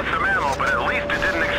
lost some ammo, but at least it didn't